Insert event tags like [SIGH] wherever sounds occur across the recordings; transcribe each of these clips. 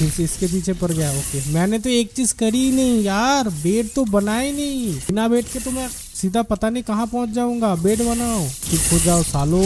फिर से इसके पीछे पड़ गया ओके। मैंने तो एक चीज़ करी ही नहीं यार बेड तो बनाए नहीं। बिना बेड के तो मैं सीधा पता नहीं कहाँ पहुँच जाऊँगा बेड बनाओ। चुप हो जाओ सालो।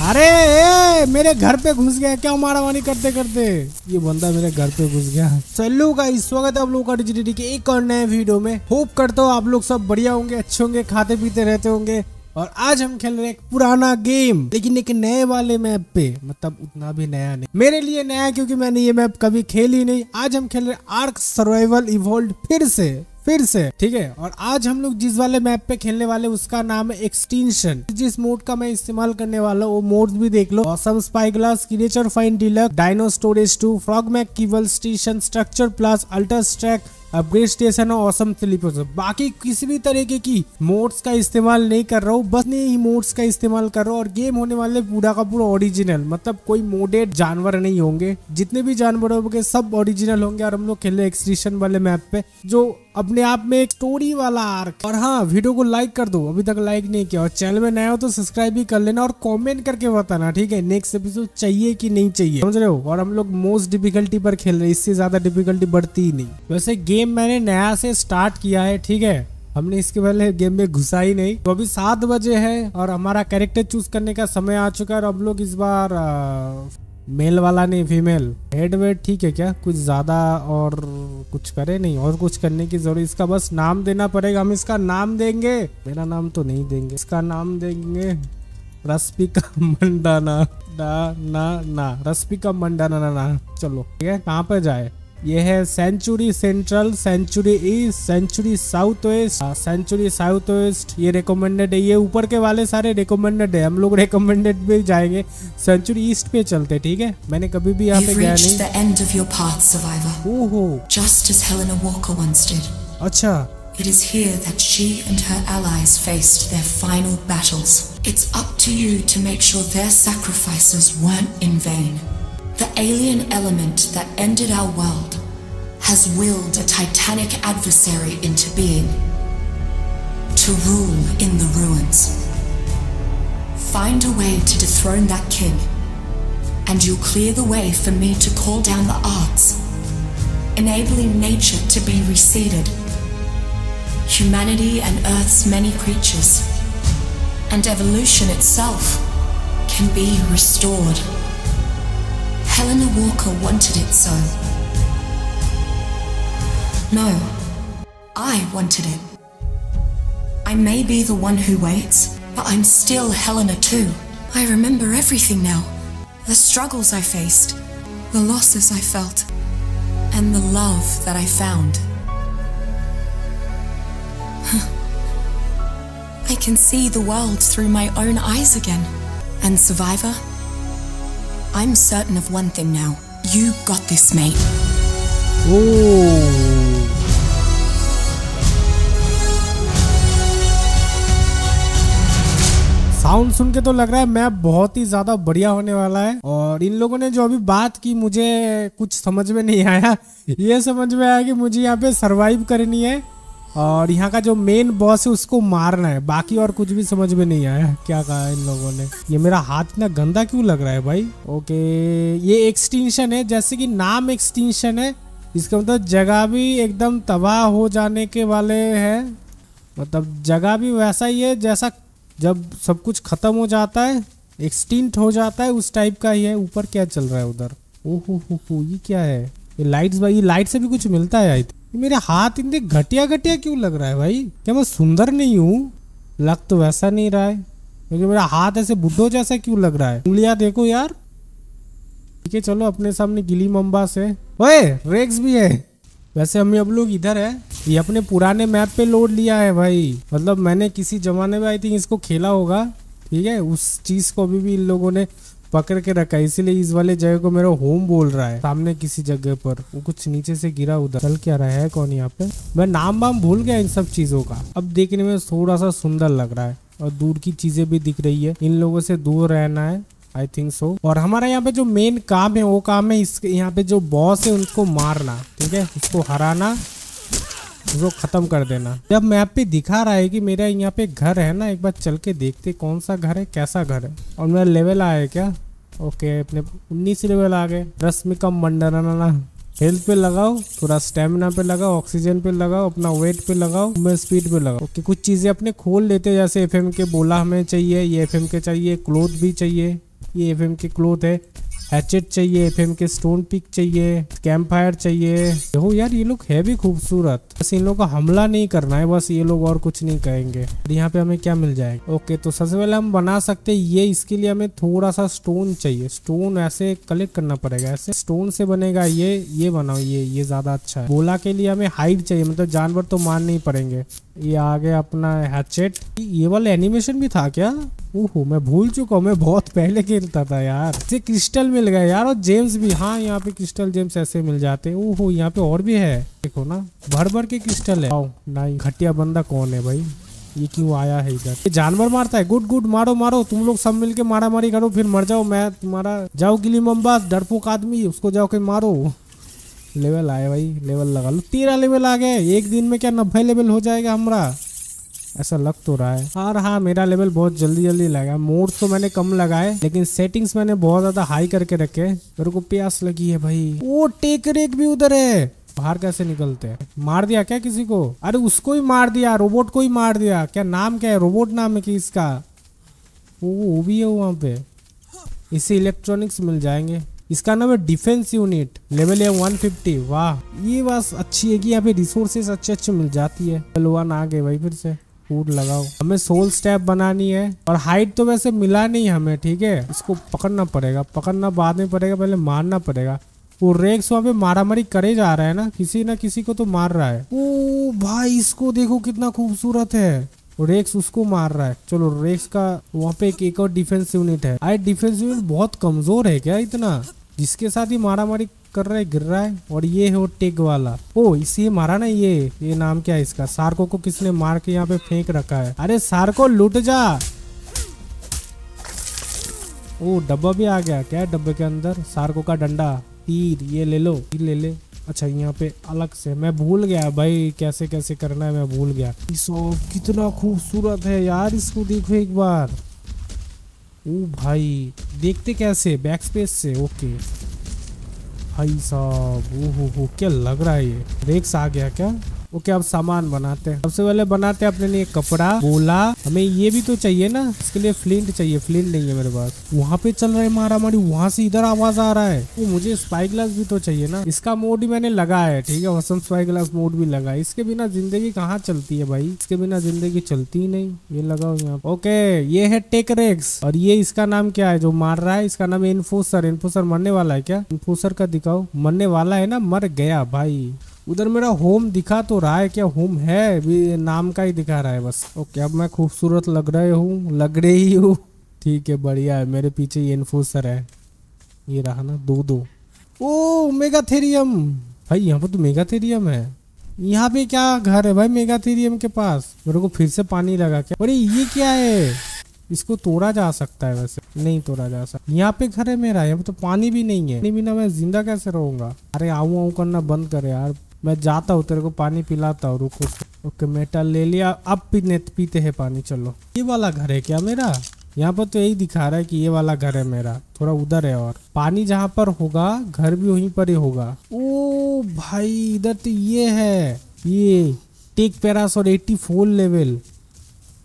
अरे ए, मेरे घर पे घुस गया क्या मारा मारी करते करते? ये बंदा मेरे घर पे घुस गया। चलो का स्वागत है आप लोगों का डिजिटी के एक और नए वीडियो में। होप करता हूँ आप लोग सब बढ़िया होंगे अच्छे होंगे खाते पीते रहते होंगे। और आज हम खेल रहे हैं एक पुराना गेम लेकिन एक नए वाले मैप पे। मतलब उतना भी नया नहीं। मेरे लिए नया क्योंकि मैंने ये मैप कभी खेली नहीं। आज हम खेल रहे आर्क सर्वाइवल इवोल्ड फिर से फिर से, ठीक है? और आज हम लोग जिस वाले मैप पे खेलने वाले, उसका नाम है एक्सटेंशन जिस मोड का मैं इस्तेमाल करने वाला हूँ, वो मोड भी देख लो। Awesome spyglass creature fine dealer dino storage two frog mac kibble station structure plus ultra stack upgrade station और ऑसम स्लीपर बाकी किसी भी तरीके की मोड्स का इस्तेमाल नहीं कर रहा हूँ, बस नहीं ही मोड्स का इस्तेमाल कर रहा हूँ और गेम होने वाले पूरा का पूरा ओरिजिनल मतलब कोई मोडेड जानवर नहीं होंगे, जितने भी जानवर होंगे सब ओरिजिनल होंगे और हम लोग खेले एक्सट्रीशन वाले मैप पे, जो अपने आप में एक स्टोरी वाला आर्क और हाँ वीडियो को लाइक कर दो। अभी तक लाइक नहीं किया। और चैनल में नया हो तो सब्सक्राइब भी कर लेना और कमेंट करके बताना, ठीक है? नेक्स्ट एपिसोड चाहिए कि नहीं चाहिए? समझ रहे हो? और हम लोग मोस्ट डिफिकल्टी पर खेल रहे हैं। इससे ज़्यादा डिफिकल्टी बढ़ती ही नहीं। वैसे गेम मैंने नया से स्टार्ट किया है, ठीक है? हमने इसके पहले गेम में घुसा ही नहीं। तो अभी सात बजे है और हमारा कैरेक्टर चूज़ करने का समय आ चुका है और हम लोग इस बार मेल वाला नहीं फीमेल हेड वेट ठीक है क्या? कुछ ज़्यादा और कुछ करे नहीं, और कुछ करने की ज़रूरत इसका बस नाम देना पड़ेगा, हम इसका नाम देंगे। मेरा नाम तो नहीं देंगे, इसका नाम देंगे रश्मिका मंडाना ना ना ना रश्मिका मंडाना ना ना। चलो, ठीक है? कहाँ पे जाए? ये है century central century east century south west century south west ये रिकमेंडेड है ये ऊपर के वाले सारे रिकमेंडेड है हम लोग रिकमेंडेड पे जाएँगे सेंचुरी ईस्ट पे चलते ठीक है मैंने कभी भी यहाँ पे गया नहीं. ओहो Just as Helena Walker once did. अच्छा It is here that she and her allies faced their final battles. It's up to you to make sure their sacrifices weren't in vain. The alien element that ended our world has willed a titanic adversary into being. To rule in the ruins. Find a way to dethrone that king, and you'll clear the way for me to call down the arts, enabling nature to be reseeded humanity and Earth's many creatures, and evolution itself can be restored. Helena Walker wanted it so. No, I wanted it. I may be the one who waits, but I'm still Helena too. I remember everything now the struggles I faced, the losses I felt, and the love that I found. [LAUGHS] I can see the world through my own eyes again. And Survivor, I'm certain of one thing now. You got this, mate. Sound सुन के तो लग रहा है map बहुत ही ज़्यादा बढ़िया होने वाला है और इन लोगों ने जो अभी बात की मुझे कुछ समझ में नहीं आया ये समझ में आया कि मुझे यहाँ पे सरवाइव करनी है और यहाँ का जो मेन बॉस है, उसको मारना है। बाकी और कुछ भी समझ में नहीं आया क्या कहा इन लोगों ने। ये मेरा हाथ इतना गंदा क्यों लग रहा है भाई? ओके ये एक्सटेंशन है, जैसे कि नाम एक्सटेंशन है। इसका मतलब जगह भी एकदम तबाह हो जाने के वाले है। मतलब जगह भी वैसा ही है, जैसा जब सब कुछ खत्म हो जाता है एक्सटिंट हो जाता है, उस टाइप का ही है। ऊपर क्या चल रहा है उधर? ओहो हो, ये क्या है? ये लाइट्स भाई, ये लाइट से भी कुछ मिलता है आई थिंक मेरे हाथ इतने घटिया घटिया क्यों लग रहा है भाई? क्या मैं सुंदर नहीं हूँ? लग तो वैसा नहीं रहा है। क्योंकि मेरा हाथ ऐसे बुड्ढो जैसा क्यों लग रहा है? उंगलियाँ देखो यार। ठीक है, चलो अपने सामने गिली मम्बा से। ओए रेक्स भी है। वैसे हम अब लोग इधर है। ये अपने पुराने मैप पे लोड लिया है भाई। मतलब मैंने किसी जमाने में आई थिंक इसको खेला होगा। ठीक है, उस चीज़ को अभी भी इन लोगों ने पकड़ के रखा इसीलिए इस वाले जगह को मेरा होम बोल रहा है। सामने किसी जगह पर। वो कुछ नीचे से गिरा उधर। चल क्या रहा है? कौन यहाँ पे? मैं नाम वाम भूल गया इन सब चीज़ों का। अब देखने में थोड़ा सा सुंदर लग रहा है। और दूर की चीज़ें भी दिख रही है। इन लोगों से दूर रहना है। आई थिंक सो और हमारा यहाँ पे जो मेन काम है, वो काम है इस यहाँ पे जो बॉस है, उनको मारना। ठीक है? उसको हराना। उसको खत्म कर देना। जब मैप पे दिखा रहा है कि मेरा यहाँ पे घर है ना, एक बार चल के देखते कौन सा घर है, कैसा घर है। और मेरा लेवल आया है क्या? ओके अपने उन्नीस लेवल आ गए। रश्मिका मंडराना। हेल्थ पे लगाओ थोड़ा स्टेमिना पे लगाओ ऑक्सीजन पे लगाओ, अपना वेट पे लगाओ, मैं स्पीड पे लगाओ। ओके कुछ चीज़ें अपने खोल लेते हैं, जैसे एफएम के बोला हमें चाहिए, ये एफएम के चाहिए क्लोथ भी चाहिए। ये एफएम के क्लोथ है। हैचेट चाहिए एफएम के स्टोन पिक चाहिए कैंप फायर चाहिए। देखो यार, ये लोग है भी खूबसूरत। बस इन लोगों का हमला नहीं करना है, बस ये लोग और कुछ नहीं कहेंगे। यहाँ पे हमें क्या मिल जाएगा? ओके तो सबसे पहले हम बना सकते हैं ये, इसके लिए हमें थोड़ा सा स्टोन चाहिए। स्टोन ऐसे कलेक्ट करना पड़ेगा, ऐसे स्टोन से बनेगा ये ये बनाओ, ये ये ज़्यादा अच्छा है। बोला के लिए हमें हाइट चाहिए मतलब जानवर तो मान नहीं पड़ेंगे। ये आ गया अपना हैचेट ये वाला एनिमेशन भी था क्या? ओहो, मैं भूल चुका हूँ, मैं बहुत पहले खेलता था यार। इसे क्रिस्टल मिल गया यार, और जेम्स भी। हाँ यहाँ पे क्रिस्टल जेम्स ऐसे मिल जाते हैं। ओहो, यहाँ पे और भी है। देखो ना भर भर के क्रिस्टल है। नहीं घटिया बंदा कौन है भाई? ये क्यों आया है इधर? ये जानवर मारता है। गुड गुड, मारो मारो। तुम लोग सब मिलके मारा मारी करो, फिर मर जाओ। मैं तुम्हारा, जाओ गिली मम्बा डरपोक आदमी, उसको जाओ के मारो। लेवल आए भाई, लेवल लगा लो। तेरह लेवल आ गए। एक दिन में क्या नब्बे लेवल हो जाएगा हमारा? ऐसा लग तो रहा है। और हाँ मेरा लेवल बहुत जल्दी जल्दी लगा। मोड तो मैंने कम लगाए, लेकिन सेटिंग्स मैंने बहुत ज़्यादा हाई करके रखे। मेरे को प्यास लगी है भाई। वो टेक रेक भी उधर है। बाहर कैसे निकलते हैं? मार दिया क्या किसी को? अरे उसको ही मार दिया रोबोट को ही मार दिया। क्या नाम क्या है? रोबोट नाम है कि इसका? वो वो भी है वहाँ पे। इसे इलेक्ट्रॉनिक्स मिल जाएँगे। इसका नाम है डिफेंस यूनिट लेवल है 150 वाह। ये बस अच्छी है कि यहाँ पे रिसोर्सेस अच्छे अच्छे मिल जाती है। आ गए भाई फिर से। फ़ूड लगाओ। हमें सोल स्टेप बनानी है। और हाइट तो वैसे मिला नहीं हमें ठीक है? इसको पकड़ना पड़ेगा। पकड़ना बाद में पड़ेगा पहले मारना पड़ेगा। वो रेक्स वहाँ पे मारा मारी करे जा रहा है ना? किसी ना किसी को तो मार रहा है। ओ भाई इसको देखो कितना खूबसूरत है। रेक्स उसको मार रहा है। चलो रेक्स का वहाँ पे एक, एक और डिफेंस यूनिट है। आई डिफेंस यूनिट बहुत कमज़ोर है क्या इतना? जिसके साथ ही मारा मारी कर रहा है, गिर रहा है, और ये है वो टेक वाला। ओ, इसी मारा ना ये ये नाम क्या है इसका? सार्को को किसने मार के यहाँ पे फेंक रखा है? अरे सार्को, लुट जा। ओ, डब्बा भी आ गया क्या है डब्बे के अंदर? सार्को का डंडा। तीर, ये ले लो, तीर ले ले। अच्छा यहाँ पे अलग से। मैं भूल गया भाई, कैसे कैसे करना है, मैं भूल गया। कितना खूबसूरत है यार इसको देखो एक बार। ओ भाई, देखते कैसे? बैक स्पेस से ओके भाई साहब ओहो हो क्या लग रहा है ये? रेक्स आ गया क्या? ओके अब सामान बनाते हैं? सबसे पहले बनाते हैं अपने लिए कपड़ा, बोला। हमें ये भी तो चाहिए ना, इसके लिए फ्लिंट चाहिए। फ्लिंट नहीं है मेरे पास। वहाँ पे चल रहा मारा मारी वहाँ से इधर आवाज़ आ रहा है। वो मुझे स्पाई ग्लास भी तो चाहिए ना। इसका मोड भी मैंने लगा है, ठीक है? वसंत स्पाई ग्लास मोड भी लगा है। इसके बिना ज़िंदगी कहाँ चलती है भाई? इसके बिना ज़िंदगी चलती ही नहीं। ये लगाओ यहाँ। ओके, ये है टेकरेक्स और ये इसका नाम क्या है? जो मार रहा है, इसका नाम इन्फोसर इन्फोसर मरने वाला है क्या? इन्फोसर का दिखाओ। मरने वाला है ना? मर गया भाई। उधर मेरा होम दिखा तो रहा है, क्या होम है? भी नाम का ही दिखा रहा है बस। ओके अब मैं खूबसूरत लग रहे हूँ, लग रही हूँ। ठीक है, बढ़िया है, मेरे पीछे ये इन्फोसर है। ये रहा ना, दो दो। ओ मेगाथेरियम भाई, यहाँ पर तो मेगाथेरियम है। यहाँ पे क्या घर है भाई मेगाथेरियम के पास? मेरे को फिर से पानी लगा क्या? अरे, ये क्या है? इसको तोड़ा जा सकता है वैसे। नहीं तोड़ा जा सकता यहाँ पे घर है मेरा, यहाँ पे तो पानी भी नहीं है। बिना मैं ज़िंदा कैसे रहूँगा? अरे, आऊ आऊ करना बंद करे यार। मैं जाता हूँ, तेरे को पानी पिलाता हूँ, रुको ओके, मेटल ले लिया। अब पीने पीते हैं पानी, चलो। ये वाला घर है क्या मेरा? यहाँ पर तो यही दिखा रहा है कि ये वाला घर है मेरा। थोड़ा उधर है और। पानी जहाँ पर होगा, घर भी वहीं पर ही होगा। ओ भाई, इधर तो ये है। ये, टेक पेरास और एट्टी फोर लेवल।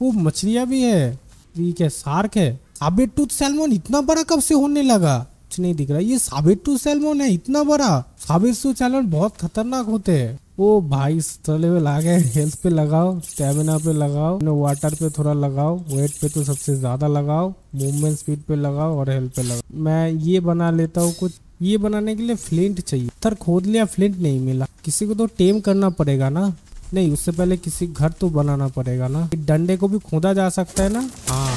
वो मछलियाँ भी है। ये क्या सार्क है? साबिट टूथ सैलमोन इतना बड़ा कब से होने लगा? कुछ नहीं दिख रहा। ये साबित टू सैलमोन है इतना बड़ा। साबित टू सैलमोन बहुत खतरनाक होते हैं। ओ भाई लेवल आ गए हेल्थ पे लगाओ, स्टेमिना पे लगाओ वाटर पे थोड़ा लगाओ, वेट पे तो सबसे ज़्यादा लगाओ, मूवमेंट स्पीड पे लगाओ और हेल्थ पे लगाओ। मैं ये बना लेता हूँ कुछ। ये बनाने के लिए फ्लिंट चाहिए। पत्थर खोद लिया, फ्लिंट नहीं मिला। किसी को तो टेम करना पड़ेगा ना। नहीं, उससे पहले किसी घर तो बनाना पड़ेगा ना। डंडे को भी खोदा जा सकता है ना? हाँ।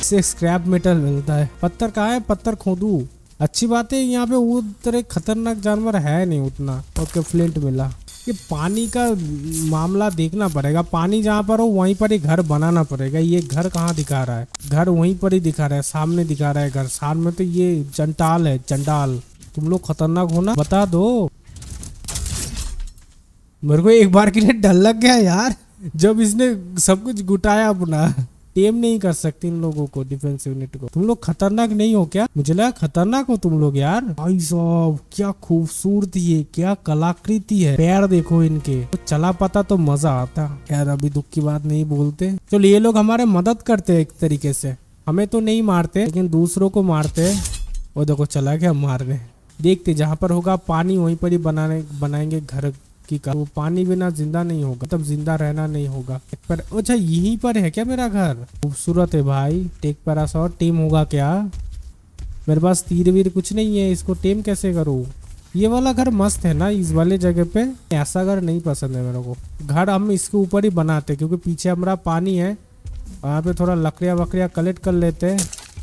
इससे स्क्रैप मेटल मिलता है। पत्थर कहा है? पत्थर खोदू। अच्छी बात है, यहाँ पे उधर एक खतरनाक जानवर है नहीं उतना, ओके, फ्लिंट मिला। ये पानी का मामला देखना पड़ेगा, पानी जहाँ पर हो, वहीं पर ही घर बनाना पड़ेगा। ये घर कहाँ दिखा रहा है? घर वहीं पर ही दिखा रहा है, सामने दिखा रहा है घर। सामने तो ये चंटाल है चंडाल तुम लोग खतरनाक हो ना? बता दो। मेरे को एक बार के लिए डर लग गया यार, जब इसने सब कुछ गुटाया अपना। टेम नहीं कर सकते इन लोगों को डिफेंस यूनिट को। तुम लोग खतरनाक नहीं हो क्या? मुझे लगा खतरनाक हो तुम लोग यार। भाई साहब, क्या खूबसूरती है, क्या कलाकृति है। पैर देखो इनके। तो चला पता तो मज़ा आता। यार अभी दुख की बात नहीं बोलते। चलो, ये लोग हमारे मदद करते हैं एक तरीके से। हमें तो नहीं मारते, लेकिन दूसरों को मारते हैं। वो देखो, चला गया मारने। देखते, जहाँ पर होगा, पानी वहीं पर ही बनाने, बनाएँगे घर। की वो पानी बिना ज़िंदा नहीं होगा, तब ज़िंदा रहना नहीं होगा। पर अच्छा यहीं पर है क्या मेरा घर? खूबसूरत है भाई, टेक पैरासॉट टीम होगा क्या? मेरे पास तीर वीर कुछ नहीं है, इसको टेम कैसे करूँ? ये वाला घर मस्त है ना, इस वाले जगह पे? ऐसा घर नहीं पसंद है मेरे को। घर हम इसके ऊपर ही बनाते क्योंकि पीछे हमारा पानी है, वहाँ पे थोड़ा लकड़िया वकड़िया कलेक्ट कर लेते हैं।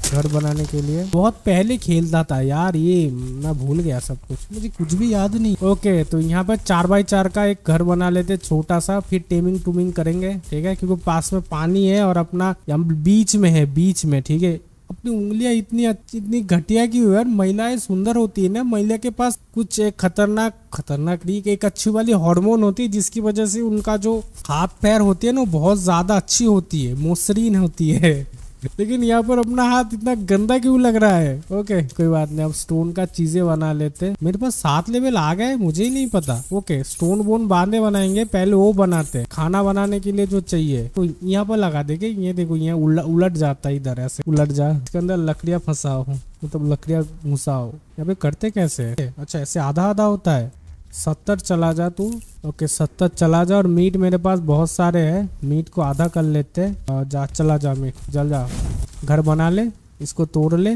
घर बनाने के लिए। बहुत पहले खेलता था यार, ये मैं भूल गया सब कुछ। मुझे कुछ भी याद नहीं। ओके तो यहाँ पर चार बाई चार का एक घर बना लेते, छोटा सा, फिर टेमिंग टूमिंग करेंगे, ठीक है? क्योंकि पास में पानी है और अपना हम बीच में है, बीच में, ठीक है? अपनी उंगलियाँ इतनी अच्छी, इतनी घटिया की हुई है महिलाएँ सुंदर होती है ना, महिला के पास कुछ एक खतरनाक खतरनाक नहीं, एक अच्छी वाली हार्मोन होती है, जिसकी वजह से उनका जो हाथ पैर होती है ना बहुत ज़्यादा अच्छी होती है, मोसरीन होती है। लेकिन यहाँ पर अपना हाथ इतना गंदा क्यों लग रहा है? ओके, कोई बात नहीं, अब स्टोन का चीज़ें बना लेते मेरे पास सात लेवल आ गए, मुझे ही नहीं पता। ओके स्टोन बोन बांधे बनाएँगे, पहले वो बनाते खाना बनाने के लिए जो चाहिए। तो यहाँ पर लगा देंगे ये देखो, यहाँ उलट जाता है इधर, ऐसे उलट जा। इसके अंदर लकड़ियाँ फंसाओ मतलब लकड़ियाँ घुसाओ। यहाँ पे करते कैसे अच्छा ऐसे आधा आधा होता है। सत्तर चला जा तू। ओके, सत्तर चला जा और मीट मेरे पास बहुत सारे हैं। मीट को आधा कर लेते। हैं जा, चला जा मीट, जल जा। घर बना ले, इसको तोड़ ले।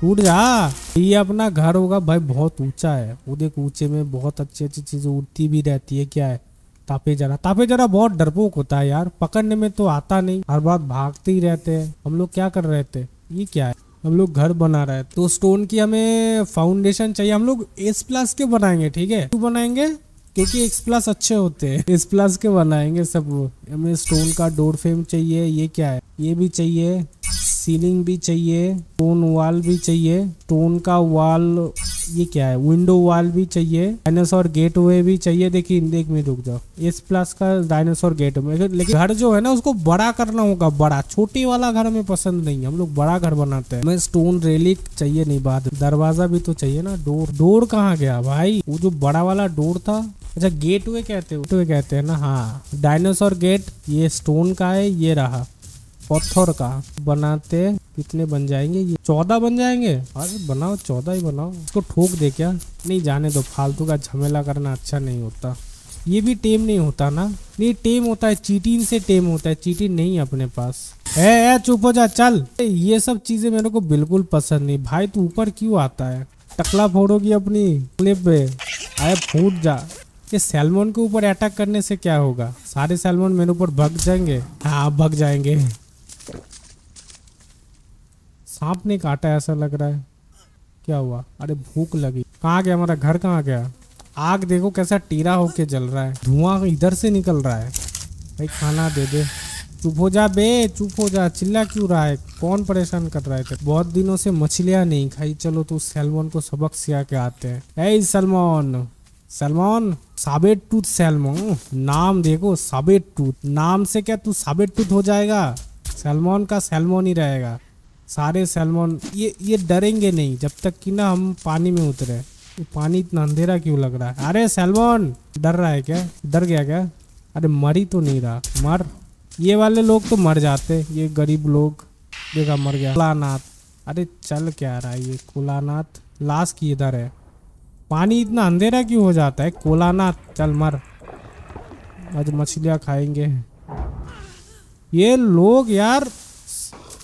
टूट जा। ये अपना घर होगा। भाई, बहुत ऊँचा है। वो देख, ऊँचे में बहुत अच्छी अच्छी चीज़ें उड़ती भी रहती है। क्या है? तापे जरा तापे जरा बहुत डरपोक होता है यार। पकड़ने में तो आता नहीं। हर बात भागते ही रहते हैं। हम लोग क्या कर रहे थे? ये क्या है? हम लोग घर बना रहे हैं। तो स्टोन की हमें फाउंडेशन चाहिए। हम लोग एस प्लस के बनाएँगे, ठीक है? क्यों बनाएँगे? क्योंकि एक्स प्लस अच्छे होते हैं। एस प्लस के बनाएँगे सब हमें स्टोन का डोर फ्रेम चाहिए, ये क्या है? ये भी चाहिए। सीलिंग भी चाहिए टोन वॉल भी चाहिए टोन का वॉल ये क्या है विंडो वॉल भी चाहिए डायनासोर गेट वे भी चाहिए। देखिए देख में रुक जाओ। एस प्लस का डायनासोर गेट वे लेकिन घर जो है ना, उसको बड़ा करना होगा, बड़ा। छोटी वाला घर हमें पसंद नहीं है। हम लोग बड़ा घर बनाते हैं। स्टोन रेलिक चाहिए, नहीं बाद दरवाज़ा भी तो चाहिए ना डोर डोर कहाँ गया भाई? वो जो बड़ा वाला डोर था। अच्छा गेट वे कहते हैं। कहते हैं ना हाँ। डायनासोर गेट ये स्टोन का है, ये रहा। पत्थर का बनाते कितने बन जाएँगे? ये चौदह बन जाएँगे। अरे बनाओ, चौदह ही बनाओ। इसको ठोक दे क्या? नहीं जाने दो, फालतू का झमेला करना अच्छा नहीं होता। ये भी टेम नहीं होता ना? नहीं, टेम होता है, चीटिंग से टेम होता है, चीटिंग नहीं है अपने पास। है चुप हो जा, चल। ये सब चीज़ें मेरे को बिल्कुल पसंद नहीं। भाई, तू ऊपर क्यों आता है? टकला फोड़ोगी अपनी क्लिप पे। आए फूट जा। ये सैलमोन के ऊपर अटैक करने से क्या होगा? सारे सैलमोन मेरे ऊपर भग जाएँगे। हाँ भग जाएँगे। सांप ने काटा ऐसा लग रहा है। क्या हुआ? अरे, भूख लगी। कहाँ गया हमारा घर? कहाँ गया? आग देखो कैसा टीरा होके जल रहा है। धुआँ इधर से निकल रहा है। भाई, खाना दे दे। चुप हो जा बे, चुप हो जा। चिल्ला क्यों रहा है? कौन परेशान कर रहा है बहुत दिनों से मछलियाँ नहीं खाई। चलो तो सैलमोन को सबक सिया के आते हैं। ए, सलमान! Salmon sabretooth salmon. नाम देखो साबेट टूथ नाम से क्या तू साबेट टूथ हो जाएगा? सैलमोन का सैलमोन ही रहेगा। सारे सैलमोन, ये ये डरेंगे नहीं, जब तक कि ना हम पानी में उतरे। पानी इतना अंधेरा क्यों लग रहा है? अरे सैलमोन, डर रहा है क्या? डर गया क्या? अरे मर ही तो नहीं रहा। मर। ये वाले लोग तो मर जाते, ये गरीब लोग। देखा, मर गया। कुलानाथ। अरे चल क्या रहा है ये? कुलानाथ। लाश की इधर है? पानी इतना अंधेरा क्यों हो जाता है? कोलानाथ, चल मर। आज मछलियाँ खाएँगे। ये लोग यार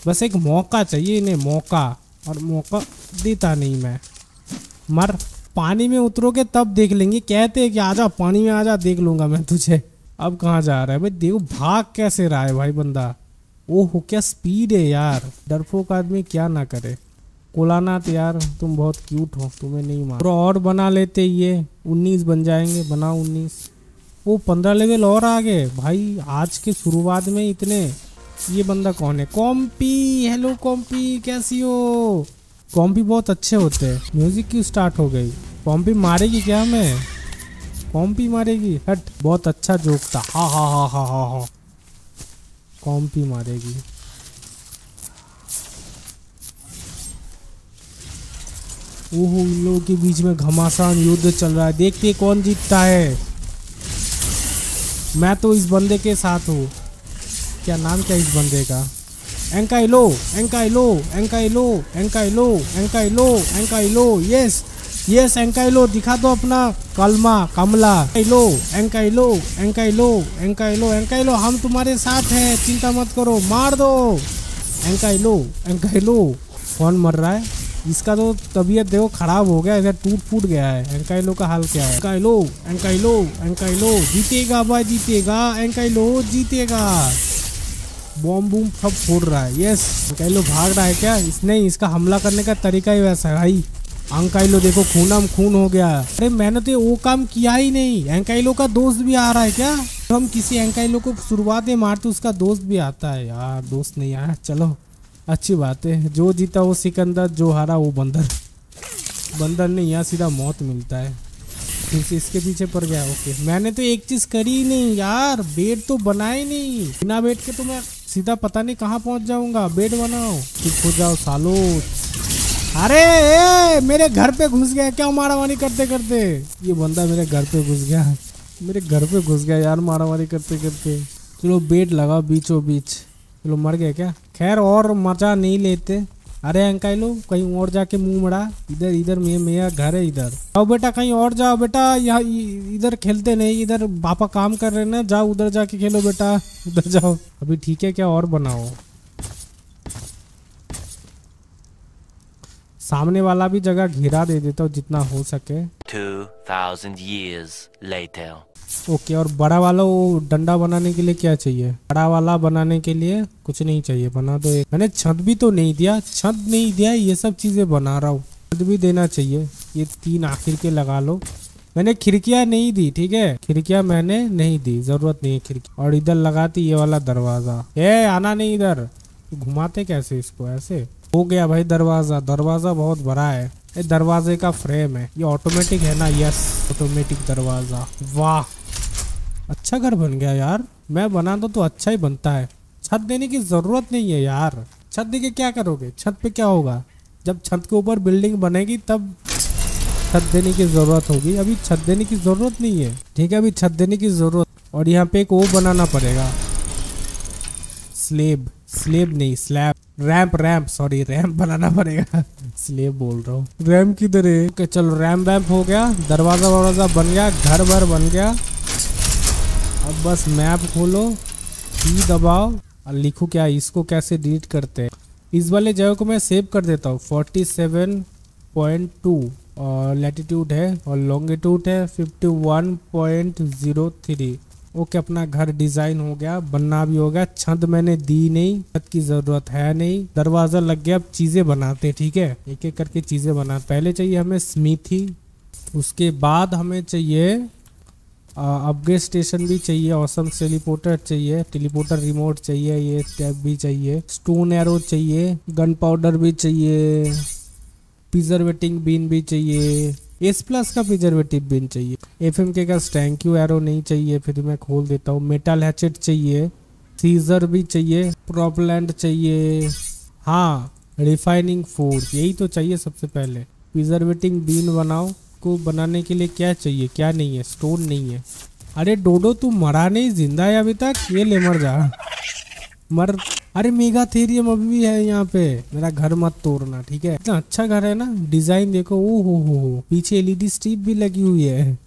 बस एक मौका चाहिए, इन्हें मौका, और मौका देता नहीं मैं। मर, पानी में उतरोगे तब देख लेंगे। कहते हैं कि, आजा, पानी में आजा, देख लूँगा मैं तुझे। अब कहाँ जा रहा है? भाई, देखो, भाग कैसे रहा है भाई बंदा। ओहो, क्या स्पीड है यार। डरपोक आदमी क्या ना करे। कोलानाथ यार, तुम बहुत क्यूट हो, तुम्हें नहीं मार। और बना लेते ये। उन्नीस बन जाएँगे, बनाओ उन्नीस। वो पंद्रह लेवल और आ गए भाई, आज के शुरुआत में इतने ये बंदा कौन है? कॉम्पी। हेलो कॉम्पी, कैसी हो? कॉम्पी बहुत अच्छे होते हैं। म्यूज़िक क्यों स्टार्ट हो गई? कॉम्पी मारेगी क्या हमें? कॉम्पी मारेगी? हट, बहुत अच्छा जोक था। हा हा हा हा हा हा। कॉम्पी मारेगी। ओहो, इन लोगों के बीच में घमासान युद्ध चल रहा है। देखते कौन जीतता है। मैं तो इस बंदे के साथ हूँ। क्या नाम क्या इस बंदे का एंकाइलो एंकाइलो एंकाइलो एंकाइलो एंकाइलो एंकाइलो यस यस एंकाइलो दिखा दो अपना कलमा कमला एंकाइलो एंकाइलो एंकाइलो एंकाइलो एंकाइलो हम तुम्हारे साथ हैं चिंता मत करो मार दो एंकाइलो एंकाइलो कौन मर रहा है इसका तो तबीयत देखो खराब हो गया इधर टूट फूट गया है एंकाइलो का हाल क्या है एंकाइलो एंकाइलो एंकाइलो जीतेगा भाई जीतेगा एंकाइलो जीतेगा बॉम्ब बूम सब फोड़ रहा है। यस एंकाइलो भाग रहा है क्या? इसने इसका हमला करने का तरीका ही वैसा है भाई। अंकाइलो देखो खूनम खून हो गया। अरे, मैंने तो वो काम किया ही नहीं। एंकाइलो का दोस्त भी आ रहा है क्या? तो हम किसी एंकाइलो को शुरुआत में मारते, उसका दोस्त भी आता है। यार, दोस्त नहीं आया चलो। अच्छी बात है। जो जीता, वो सिकंदर, जो हारा, वो बंदर। बंदर ने यहाँ सीधा मौत मिलता है। फिर से इसके पीछे पड़ गया ओके। मैंने तो एक चीज़ करी ही नहीं यार बेड तो बनाए नहीं। बिना बेड के तो मैं सीधा पता नहीं कहाँ पहुँच जाऊँगा। बेड बनाओ ठीक हो जाओ सालो। अरे ए, मेरे घर पे घुस गया क्या मारामारी करते करते? ये बंदा मेरे घर पे घुस गया। मेरे घर पे घुस गया यार मारामारी करते करते। चलो बेड लगाओ बीचों बीच। चलो मर गया क्या? खैर और मज़ा नहीं लेते। अरे अंकल, कहीं और जाके मुँह मड़ा। इधर इधर, मे मेरा घर है इधर। आओ बेटा, कहीं और जाओ बेटा, यहाँ इधर खेलते नहीं, इधर पापा काम कर रहे ना, जाओ उधर जाके खेलो बेटा, उधर जाओ। अभी ठीक है क्या, और बनाओ। सामने वाला भी जगह घेरा दे देता हूँ जितना हो सके। 2000 years later ओके, और बड़ा वाला वो डंडा बनाने के लिए क्या चाहिए? बड़ा वाला बनाने के लिए कुछ नहीं चाहिए, बना दो एक। मैंने छत भी तो नहीं दिया, छत नहीं दिया, ये सब चीज़ें बना रहा हूँ। छत भी देना चाहिए, ये तीन आखिर के लगा लो। मैंने खिड़कियाँ नहीं दी, ठीक है? खिड़कियाँ मैंने नहीं दी, ज़रूरत नहीं है खिड़की। और इधर लगाती ये वाला दरवाज़ा। ए, आना नहीं इधर। घुमाते कैसे इसको, ऐसे? हो गया भाई दरवाज़ा दरवाज़ा बहुत बड़ा है। ये दरवाजे का फ्रेम है। ये ऑटोमेटिक है ना? यस ऑटोमेटिक दरवाज़ा। वाह! अच्छा घर बन गया यार। मैं बना दो तो अच्छा ही बनता है। छत देने की ज़रूरत नहीं है यार। छत दे के क्या करोगे? छत पे क्या होगा? जब छत के ऊपर बिल्डिंग बनेगी तब छत देने की ज़रूरत होगी। अभी छत देने की ज़रूरत नहीं है। ठीक है, अभी छत देने की ज़रूरत। और यहाँ पे एक वो बनाना पड़ेगा। स्लेब। स्लेब नहीं slab ramp ramp sorry ramp बनाना पड़ेगा। इसलिए बोल रहा हूँ। रैम्प किधर है okay, चलो रैम्प वैम्प हो गया दरवाज़ा वरवाजा बन गया घर भर बन गया। अब बस मैप खोलो ई दबाओ और लिखो क्या इसको कैसे डिलीट करते हैं। इस वाले जगह को मैं सेव कर देता हूँ फोर्टी सेवन पॉइंट टू और लैटिट्यूड है और लॉन्गिट्यूड है fifty one point zero three okay अपना घर डिज़ाइन हो गया, बनना भी हो गया छत मैंने दी नहीं, छत की ज़रूरत है नहीं, दरवाज़ा लग गया, अब चीज़ें बनाते, ठीक है? एक एक करके चीज़ें बना, पहले चाहिए हमें स्मिथी, उसके बाद हमें चाहिए अपग्रेड स्टेशन भी चाहिए औसम टेलीपोर्टर चाहिए, टेलीपोर्टर रिमोट चाहिए, ये टैब भी चाहिए स्टोन एरो चाहिए गन पाउडर भी चाहिए प्रिजर्वेटिंग बीन भी चाहिए। एस प्लस का प्रिजर्वेटिव बिन चाहिए। एफ़ एम के का स्टैंक्यू एरो नहीं चाहिए, फिर मैं खोल देता हूँ। मेटल हैचेट चाहिए सीजर भी चाहिए प्रॉपलैंड चाहिए। हाँ रिफाइनिंग फ़ूड यही तो चाहिए सबसे पहले। प्रिजर्वेटिंग बीन बनाओ, को बनाने के लिए क्या चाहिए, क्या नहीं है? स्टोन नहीं है। अरे डोडो, तू मरा नहीं, ज़िंदा है अभी तक? ये ले मर जा। मर। अरे मेगा थेरियम अभी भी है यहाँ पे। मेरा घर मत तोड़ना, ठीक है? इतना अच्छा घर है ना, डिज़ाइन देखो ओ हो हो हो पीछे एलईडी स्ट्रीप भी लगी हुई है।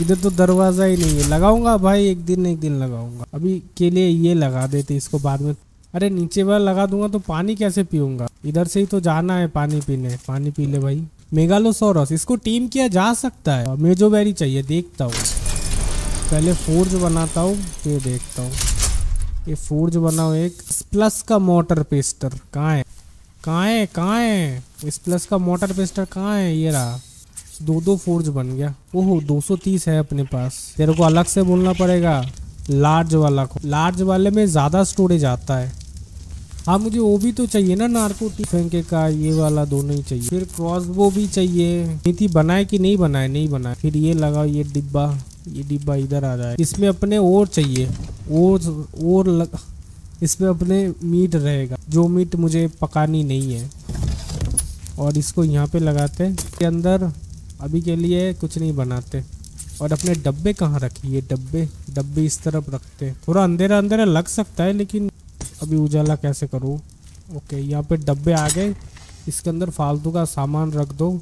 इधर तो दरवाज़ा ही नहीं है। लगाऊँगा भाई, एक दिन एक दिन लगाऊँगा। अभी के लिए ये लगा देते इसको बाद में। अरे नीचे वाला लगा दूँगा तो पानी कैसे पीऊँगा? इधर से ही तो जाना है पानी पीने। पानी पी ले भाई। मेगालोसोरस, इसको टीम किया जा सकता है। मेजोबेरी चाहिए, देखता हूँ। पहले फोर्ज बनाता हूँ, फिर देखता हूँ। ये फोर्ज बनाओ एक प्लस का मोटर पेस्टर, कहाँ है? कहाँ है? कहाँ है? इस प्लस का मोटर पेस्टर कहाँ है? ये रहा। दो दो फोर्ज बन गया। ओहो 230 है अपने पास। तेरे को अलग से बोलना पड़ेगा, लार्ज वाला को। लार्ज वाले में ज़्यादा स्टोरेज आता है। हाँ मुझे वो भी तो चाहिए ना नार्को फेंके का, ये वाला दोनों ही चाहिए। फिर क्रॉसबो भी चाहिए। नीति बनाए कि नहीं बनाए? नहीं बनाए। फिर ये लगाओ, ये डिब्बा। ये डिब्बा इधर आ रहा है इसमें अपने और चाहिए। और और लग इसमें अपने मीट रहेगा। जो मीट मुझे पकानी नहीं है। और इसको यहाँ पे लगाते हैं। के अंदर अभी के लिए कुछ नहीं बनाते। और अपने डब्बे कहाँ रखी ये डब्बे डब्बे इस तरफ़ रखते हैं। थोड़ा अंधेरा अंधेरा लग सकता है, लेकिन अभी उजाला कैसे करूँ? ओके, यहाँ पे डब्बे आ गए। इसके अंदर फालतू का सामान रख दो।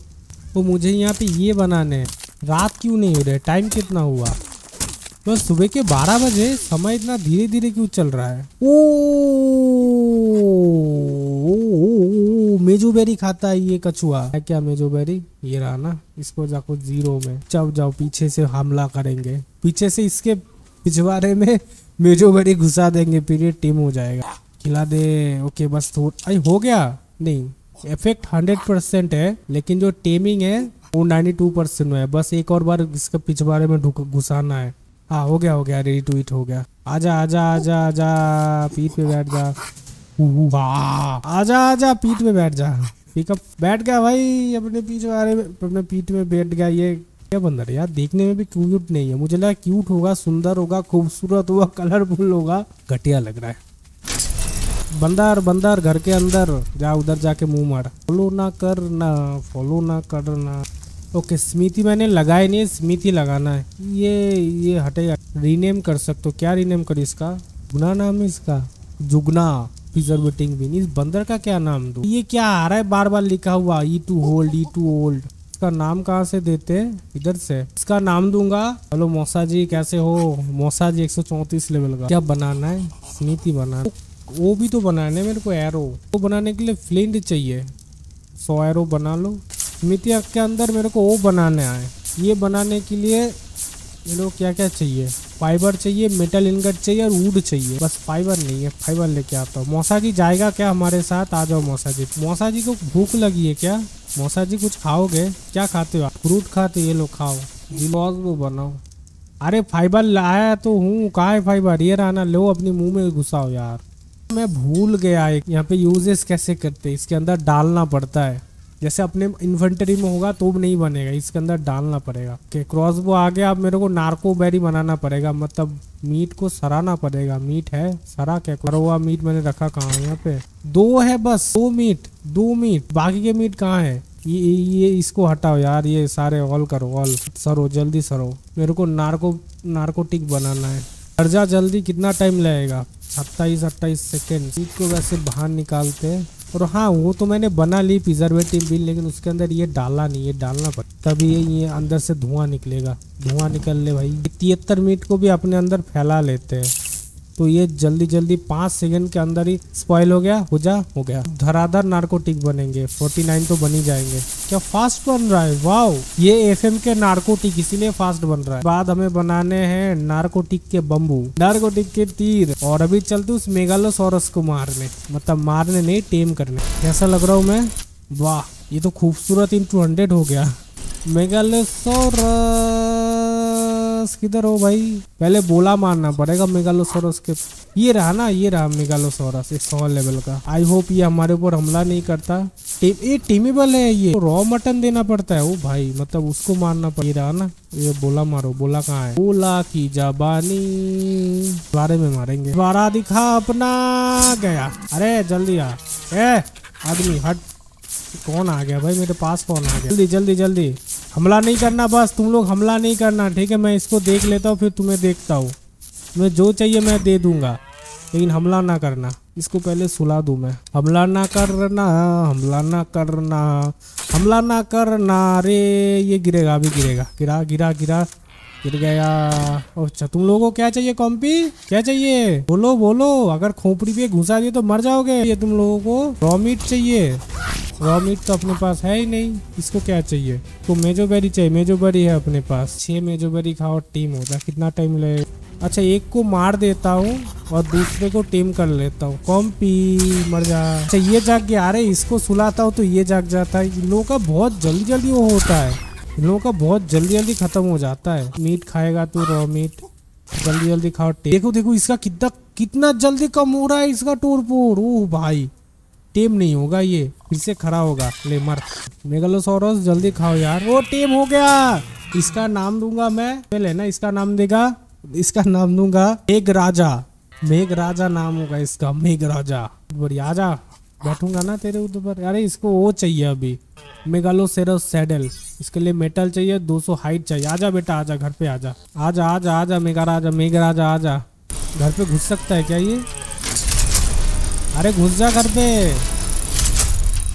तो मुझे यहाँ पे ये बनाने हैं। रात क्यों नहीं हो रहे? टाइम कितना हुआ? बस सुबह के 12 बजे समय इतना धीरे धीरे क्यों चल रहा है? ओ, ओ, ओ, ओ मेजोबेरी खाता है ये कछुआ। है क्या मेजोबेरी ये रहा ना इसको जाको ज़ीरो में। चब जाओ पीछे से हमला करेंगे। पीछे से इसके पिछवाड़े में मेजोबेरी घुसा देंगे पीरियड टीम हो जाएगा। खिला दे। ओके बस थोड़ा हो गया। नहीं इफ़ेक्ट हंड्रेड परसेंट है लेकिन जो टेमिंग है वो नाइन्टी टू परसेंट में है। बस एक और बार इसके पिछवाड़े में घुसाना है। हाँ हो गया हो गया रेडी टू इट हो गया। आजा आजा आजा आजा, पीठ पे बैठ जा। आजा आजा, पीठ पे बैठ जा। पिकअप बैठ गया भाई, अपने पीछे वाले में अपने पीठ में बैठ गया ये। क्या बंदर यार, देखने में भी क्यूट नहीं है। मुझे लगा क्यूट होगा, सुंदर होगा, खूबसूरत होगा कलरफुल होगा। घटिया लग रहा है। बंदर बंदर, घर के अंदर। जा, उधर जाके मुँह मार। फॉलो ना करना फॉलो ना करना ओके स्मिति मैंने लगाया नहीं स्मिति लगाना है। ये ये हटेगा रीनेम कर सकते हो। क्या रीनेम कर इसका? गुना नाम है इसका? जुगना। प्रिजर्वेटिंग बिन इस बंदर का क्या नाम दो? ये क्या आ रहा है? बार बार लिखा हुआ। E two hold E two old इसका नाम कहाँ से देते हैं? इधर से। इसका नाम दूँगा। हेलो मौसा जी कैसे हो? मौसा जी एक लेवल का। क्या बनाना है? स्मिति बनाना वो भी तो बनाने, मेरे को एरो वो बनाने के लिए फ्लिंट चाहिए। सौ एरो बना लो। मितिया के अंदर मेरे को वो बनाने आए। ये बनाने के लिए मेरे क्या क्या चाहिए? फाइबर चाहिए मेटल इनगट चाहिए और वुड चाहिए। बस फाइबर नहीं है फाइबर लेके आता हूँ। मौसा जी जाएगा क्या हमारे साथ? आ जाओ मौसा जी मौसा जी को भूख लगी है क्या? मौसा जी कुछ खाओगे? क्या खाते हो आप? फ्रूट खाते ये लोग खाओ। जिलॉज वो बनाओ। अरे फाइबर लाया तो हूँ। कहा है फाइबर ये रहना लो अपने मुँह में घुसाओ यार। मैं भूल गया एक, यहाँ पे यूजेस कैसे करते इसके अंदर डालना पड़ता है। जैसे अपने इन्वेंटरी में होगा तो नहीं बनेगा, इसके अंदर डालना पड़ेगा। के क्रॉस बो आगे आप मेरे को नार्को बेरी बनाना पड़ेगा। मतलब मीट को सराना पड़ेगा। मीट है? सरा क्या करो हुआ मीट मैंने रखा कहाँ है? यहाँ पे। दो है बस, दो मीट दो मीट बाकी के मीट कहाँ है? ये ये इसको हटाओ यार, ये सारे ऑल करो ऑल सरो, जल्दी सरो। मेरे को नार्को नार्कोटिक बनाना है। कर्जा जल्दी कितना टाइम लगेगा? सत्ताईस अट्ठाईस सेकेंड सीट को वैसे बाहर निकालते हैं। और हाँ वो तो मैंने बना ली प्रिजर्वेटिव बिल लेकिन उसके अंदर ये डाला नहीं ये डालना पड़ता तभी ये, ये अंदर से धुआँ निकलेगा। धुआँ निकल ले भाई। तिहत्तर मिनट को भी अपने अंदर फैला लेते हैं। तो ये जल्दी जल्दी पाँच सेकंड के अंदर ही स्पॉइल हो गया, हो जा, हो गया। धराधर नार्कोटिक बनेंगे 49 तो बन ही जाएँगे। क्या फास्ट बन रहा है? वाओ ये एफएम के नार्कोटिक इसीलिए फास्ट बन रहा है। बाद हमें बनाने हैं नार्कोटिक के बम्बू नार्कोटिक के तीर। और अभी चलते उस मेगालोसोरस को मारने। मतलब मारने नहीं टेम करने। कैसा लग रहा हूँ मैं? वाह! ये तो खूबसूरत इन टू हंड्रेड हो गया। मेगालोसोरस! मेगालोसोरस किधर हो भाई? पहले बोला मारना पड़ेगा मेगालोसोरस के। ये रहा ना, ये रहा मेगालोसोरस एक सौ लेवल का। आई होप ये हमारे ऊपर हमला नहीं करता। ये टीमेबल है ये। तो रॉ मटन देना पड़ता है। वो भाई मतलब उसको मारना पड़ रहा ना, ये बोला मारो, बोला कहाँ है? बोला की जबानी। बारे में मारेंगे। बारा दिखा अपना गया। अरे, जल्दी आ। आदमी, हट। कौन आ गया भाई? मेरे पास कौन आ गया? जल्दी जल्दी जल्दी। हमला नहीं करना, बस तुम लोग हमला नहीं करना, ठीक है? मैं इसको देख लेता हूँ, फिर तुम्हें देखता हूँ। तुम्हें जो चाहिए मैं दे दूँगा, लेकिन हमला ना करना। इसको पहले सुला दूँ मैं। हमला ना करना, हमला ना करना, हमला ना करना अरे ये गिरेगा, अभी गिरेगा। गिरा गिरा गिरा। गिर गया। अच्छा तुम लोगों को क्या चाहिए, कॉम्पी? क्या चाहिए? बोलो बोलो, अगर खोपड़ी पे घुसा दिए तो मर जाओगे। ये तुम लोगों को रॉ मीट चाहिए। रॉ मीट तो अपने पास है ही नहीं। इसको क्या चाहिए? तो मेजोबेरी चाहिए। मेजोबेरी है अपने पास। छह मेजोबेरी खाओ टीम होता कितना टाइम लगे अच्छा एक को मार देता हूँ और दूसरे को टीम कर लेता हूँ। कॉम्पी, मर जा। अच्छा ये जाग गया अरे इसको सुलाता हूँ तो ये जाग जाता है। लोगों का बहुत जल्दी जल्दी वो होता है। इन लोगों का बहुत जल्दी जल्दी खत्म हो जाता है। मीट खाएगा तू रॉ मीट जल्दी जल्दी खाओ देखो देखो, इसका कितना कितना जल्दी कम हो रहा है इसका टूर पोर ओह भाई, टेम नहीं होगा ये। फिर से खड़ा होगा। ले मर। मेगालोसोरस जल्दी खाओ यार। वो टेम हो गया। इसका नाम दूँगा मैं। पहले ना, इसका नाम देगा। इसका नाम दूँगा मेघ राजा मेघ राजा नाम होगा इसका मेघ राजा बढ़िया, आजा। बैठूँगा ना तेरे ऊपर अरे, इसको वो चाहिए अभी। मेगालोसेरस सैडल इसके लिए मेटल चाहिए 200 हाइट चाहिए। आजा बेटा, आजा, घर पे आजा। आजा आजा आजा मेगा राजा मेगा राजा आजा। घर पे घुस सकता है क्या ये? अरे घुस जा घर पे।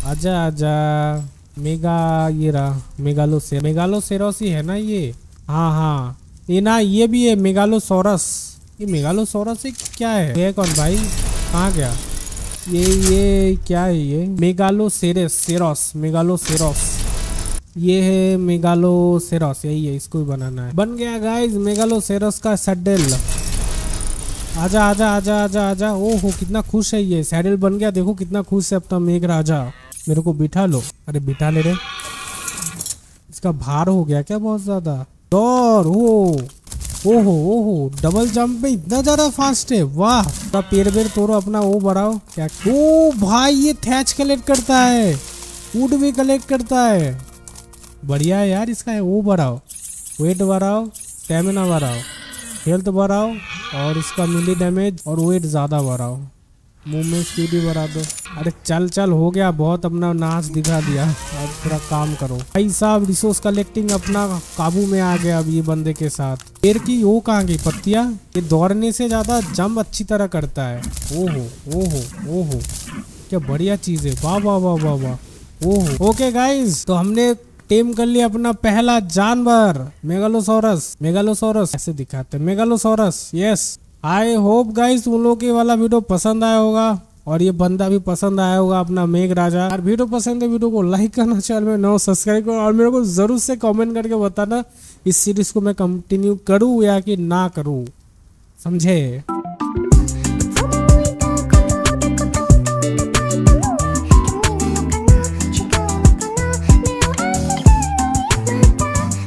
आजा आजा। मेगा, ये रहा, मेगालोसे, मेगालोसेरस ही है ना ये? हाँ हाँ। ये ना, ये भी है, मेगालोसोरस। ये मेगालोसोरस क्या है? ये कौन भाई? कहाँ गया? ये ये क्या है ये? मेगालोसेरस सेरोस मेगालोसेरोस ये है मेगालोसेरोस यही है, इसको ही बनाना है। बन गया गाइस मेगालोसेरस का सैडल आजा आजा आजा आजा आजा। ओहो, कितना खुश है ये। सैडल बन गया, देखो कितना खुश है अपना मेघ राजा। मेरे को बिठा लो। अरे, बिठा ले रे। इसका भार हो गया क्या बहुत ज़्यादा? दौड़ ओ। ओहो ओहो डबल जंप में इतना ज़्यादा फास्ट है, वाह। पेड़ पेड़ तोड़ो अपना, वो बढ़ाओ। क्या ओ भाई, ये थैच कलेक्ट करता है। वुड भी कलेक्ट करता है। बढ़िया है यार इसका है वो बढ़ाओ। वेट बढ़ाओ स्टेमिना बढ़ाओ। हेल्थ बढ़ाओ और इसका मिली डैमेज और वेट ज़्यादा बढ़ाओ। मूवमेंट स्पीड भी बढ़ा दो। अरे चल चल, हो गया बहुत, अपना नाच दिखा दिया। अब थोड़ा काम करो। भाई साहब रिसोर्स कलेक्टिंग अपना काबू में आ गया अब ये बंदे के साथ। पेड़ की वो कहाँ गई? पत्तियाँ? ये दौड़ने से ज़्यादा जंप अच्छी तरह करता है। ओहो ओहो ओहो। क्या बढ़िया चीज़ है। वाह वाह वाह वाह वाह। ओहो। ओके गाइस तो हमने टेम कर लिया अपना पहला जानवर मेगालोसोरस मेगालोसोरस ऐसे दिखाते हैं। Megalosaurus yes I hope guys उन लोगों के वाला वीडियो पसंद आया होगा और ये बंदा भी पसंद आया होगा अपना मेघ राजा। और वीडियो पसंद है, वीडियो को लाइक करना चैनल में नो सब्सक्राइब करो और मेरे को ज़रूर से कमेंट करके बताना इस सीरीज़ को मैं कंटिन्यू करूँ या कि ना करूँ। समझे?